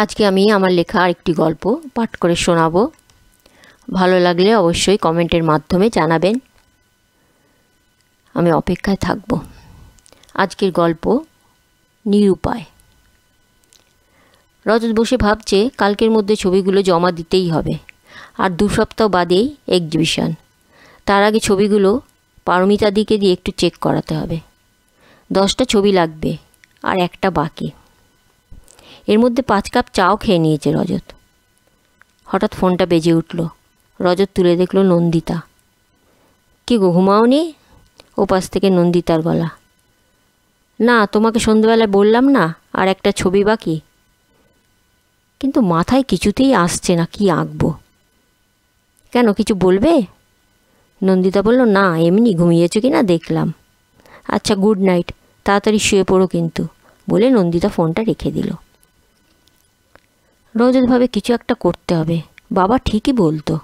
আজকে আমি আমার লেখা আরেকটি গল্প পাঠ করে শোনাবো। ভালো লাগলে অবশ্যই কমেন্টের মাধ্যমে জানাবেন। আমি অপেক্ষায় থাকব। আজকের গল্প নিরুপায়। রজত বসে ভাবছে, কালকের মধ্যে ছবিগুলো জমা দিতেই হবে। আর দু সপ্তাহ বাদেই এক্সিবিশন তার আগে ছবিগুলো পারমিতাদিকে দিয়ে একটু চেক করাতে হবে। দশটা ছবি লাগবে, আর একটা বাকি। এর মধ্যে পাঁচ কাপ চাও খেয়ে নিয়েছে রজত। হঠাৎ ফোনটা বেজে উঠল। রজত তুলে দেখল নন্দিতা। কি গো, ঘুমাওনি? ওপাশ থেকে নন্দিতার গলা। না, তোমাকে সন্ধ্যেবেলায় বললাম না, আর একটা ছবি বাকি। কিন্তু মাথায় কিছুতেই আসছে না, কি আঁকবো? কেন, কিছু বলবে? নন্দিতা বলল, না, এমনি ঘুমিয়েছো কি না, দেখলাম। আচ্ছা গুড নাইট, তাড়াতাড়ি শুয়ে পড়ো কিন্তু, বলে নন্দিতা ফোনটা রেখে দিল। রজত ভাবে কিছু একটা করতে হবে। বাবা ঠিকই বলতো,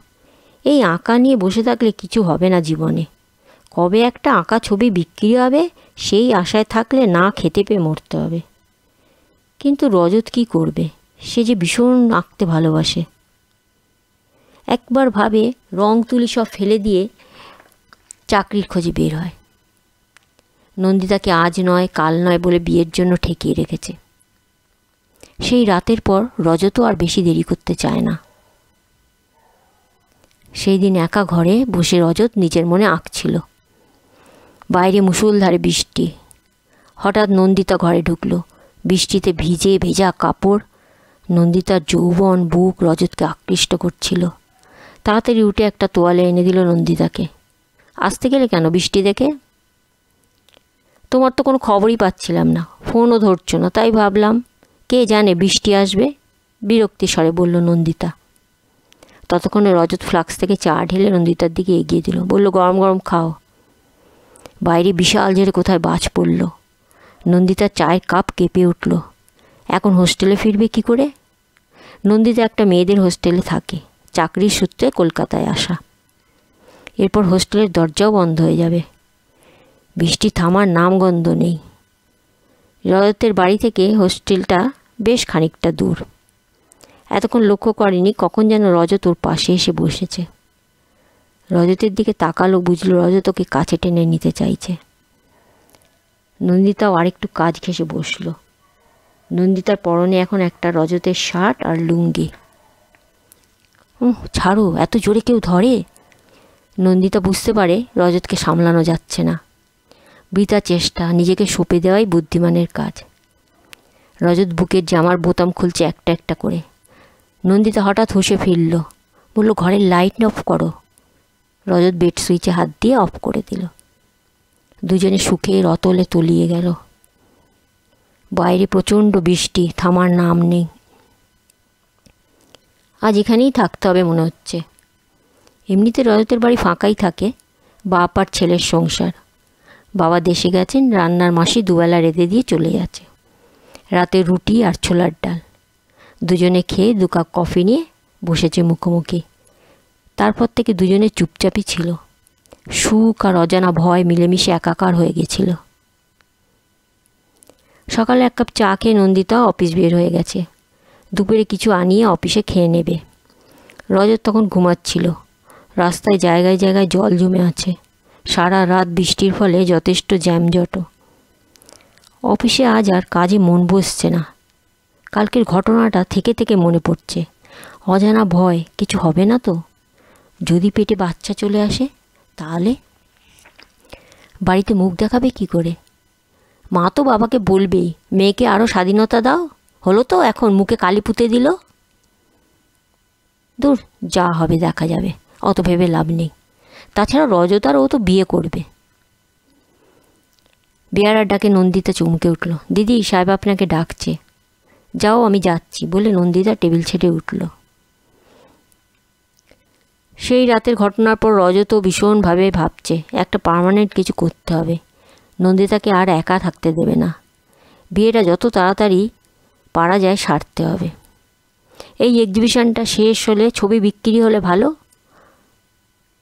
এই আঁকা নিয়ে বসে থাকলে কিছু হবে না জীবনে। কবে একটা আঁকা ছবি বিক্রি হবে, সেই আশায় থাকলে না খেতে পেয়ে মরতে হবে। কিন্তু রজত কি করবে? সে যে ভীষণ আঁকতে ভালোবাসে। একবার ভাবে রং তুলি সব ফেলে দিয়ে চাকরির খোঁজে বের হয়। নন্দিতাকে আজ নয়, কাল নয় বলে বিয়ের জন্য ঠেকিয়ে রেখেছে। সেই রাতের পর রজতও আর বেশি দেরি করতে চায় না। সেই দিন একা ঘরে বসে রজত নিজের মনে আঁকছিল বাইরে মুসুলধারে বৃষ্টি। হঠাৎ নন্দিতা ঘরে ঢুকলো। বৃষ্টিতে ভিজে ভেজা কাপড়, নন্দিতার যৌবন বুক রজতকে আকৃষ্ট করছিল। তাড়াতাড়ি উঠে একটা তোয়ালে এনে দিল নন্দিতাকে। আসতে গেলে কেন বৃষ্টি দেখে? তোমার তো কোনো খবরই পাচ্ছিলাম না। ফোনও ধরছো না, তাই ভাবলাম কে জানে বৃষ্টি আসবে? বিরক্তি স্বরে বলল, নন্দিতা। ততক্ষণে রজত ফ্লাক্স থেকে চা ঢেলে নন্দিতার দিকে এগিয়ে দিল। বলল, গরম গরম খাও। বাইরে বিশাল জোরে কোথায় বাজ পড়ল। নন্দিতার চায়ের কাপ কেঁপে উঠল। এখন হোস্টেলে ফিরবে কি করে? নন্দিতা একটা মেয়েদের হোস্টেলে থাকে। চাকরির সূত্রে কলকাতায় আসা। এরপর হোস্টেলের দরজাও বন্ধ হয়ে যাবে। বৃষ্টি থামার নামগন্ধ নেই। রজতের বাড়ি থেকে হোস্টেলটা বেশ খানিকটা দূর। এতক্ষণ লক্ষ্য করেনি কখন যেন রজত ওর পাশে এসে বসেছে। রজতের দিকে তাকালো, বুঝলো রজত ওকে কাছে টেনে নিতে চাইছে। নন্দিতাও আরেকটু কাজ ঘেসে বসল। নন্দিতার পরনে এখন একটা রজতের শার্ট আর লুঙ্গি। ছাড়ো, এত জোরে কেউ ধরে? নন্দিতা বুঝতে পারে রজতকে সামলানো যাচ্ছে না। বৃথা চেষ্টা, নিজেকে সঁপে দেওয়াই বুদ্ধিমানের কাজ। রজত বুকের জামার বোতাম খুলছে একটা একটা করে। নন্দিতা হঠাৎ হুঁশে ফিরল। বলল, ঘরের লাইট অফ করো। রজত বেড সুইচে হাত দিয়ে অফ করে দিল। দুজনে সুখের রতলে তলিয়ে গেল। বাইরে প্রচণ্ড বৃষ্টি, থামার নাম নেই। আজ এখানেই থাকতে হবে মনে হচ্ছে। এমনিতে রজতের বাড়ি ফাঁকাই থাকে, বাপ আর ছেলের সংসার। বাবা দেশে গেছেন, রান্নার মাসি দুবেলা রেঁধে দিয়ে চলে যাচ্ছে। রাতে রুটি আর ছোলার ডাল। দুজনে খেয়ে দু কাপ কফি নিয়ে বসেছে মুখোমুখি। তারপর থেকে দুজনে চুপচাপই ছিল। সুখ আর অজানা ভয় মিলেমিশে একাকার হয়ে গেছিল। সকালে এক কাপ চা খেয়ে নন্দিতা অফিস বের হয়ে গেছে। দুপুরে কিছু আনিয়ে অফিসে খেয়ে নেবে। রজত তখন ঘুমাচ্ছিল। রাস্তায় জায়গায় জায়গায় জল জমে আছে। সারা রাত বৃষ্টির ফলে যথেষ্ট জ্যামজট অফিসে আজ আর কাজে মন বসছে না। কালকের ঘটনাটা থেকে থেকে মনে পড়ছে। অজানা ভয় কিছু হবে না তো? যদি পেটে বাচ্চা চলে আসে, তাহলে? বাড়িতে মুখ দেখাবে কি করে? মা তো বাবাকে বলবেই, মেয়েকে আরও স্বাধীনতা দাও। হলো তো এখন মুখে কালি পুঁতে দিল। দূর, যা হবে দেখা যাবে, অত ভেবে লাভ নেই। তাছাড়া রজতার ও তো বিয়ে করবে। বেয়ারার ডাকে নন্দিতা চমকে উঠল। দিদি, সাহেব আপনাকে ডাকছে। যাও, আমি যাচ্ছি, বলে নন্দিতা টেবিল ছেড়ে উঠল। সেই রাতের ঘটনার পর রজত ভীষণভাবে ভাবছে, একটা পার্মানেন্ট কিছু করতে হবে। নন্দিতাকে আর একা থাকতে দেবে না। বিয়েটা যত তাড়াতাড়ি পারা যায়, সারতে হবে। এই এক্সিবিশনটা শেষ হলে, ছবি বিক্রি হলে ভালো,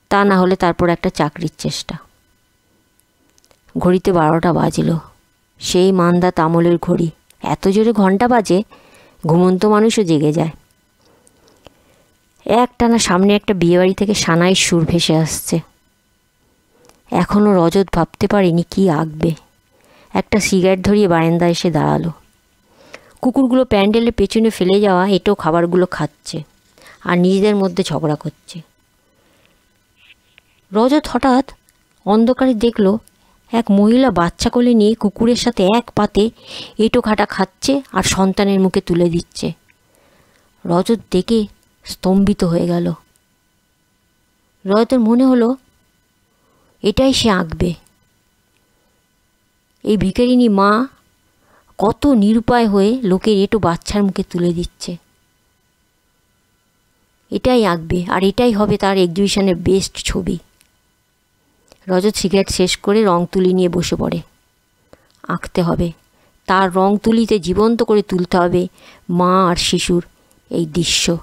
তা না হলে তারপর একটা চাকরির চেষ্টা। ঘড়িতে বারোটা বাজল। সেই মান্দা তামলের ঘড়ি। এত জোরে ঘণ্টা বাজে, ঘুমন্ত মানুষও জেগে যায়। একটানা সামনে একটা বিয়েবাড়ি থেকে সানাই সুর ভেসে আসছে। এখনও রজত ভাবতে পারিনি কি আঁকবে। একটা সিগারেট ধরিয়ে বারান্দা এসে দাঁড়াল। কুকুরগুলো প্যান্ডেলের পেছনে ফেলে যাওয়া এটো খাবারগুলো খাচ্ছে আর নিজেদের মধ্যে ঝগড়া করছে। রজত হঠাৎ অন্ধকারে দেখল এক মহিলা বাচ্চা কোলে নিয়ে কুকুরের সাথে এক পাতে এঁটো খাটা খাচ্ছে আর সন্তানের মুখে তুলে দিচ্ছে। রজত দেখে স্তম্ভিত হয়ে গেল। রজতের মনে হলো, এটাই সে আঁকবে। এই ভিকারিনী মা কত নিরুপায় হয়ে লোকের এটো বাচ্চার মুখে তুলে দিচ্ছে। এটাই আঁকবে আর এটাই হবে তার এক্সিবিশনের বেস্ট ছবি। রজত সিগারেট শেষ করে রং তুলি নিয়ে বসে পড়ে। আঁকতে হবে। তার রং তুলিতে জীবন্ত করে তুলতে হবে মা আর শিশুর এই দৃশ্য।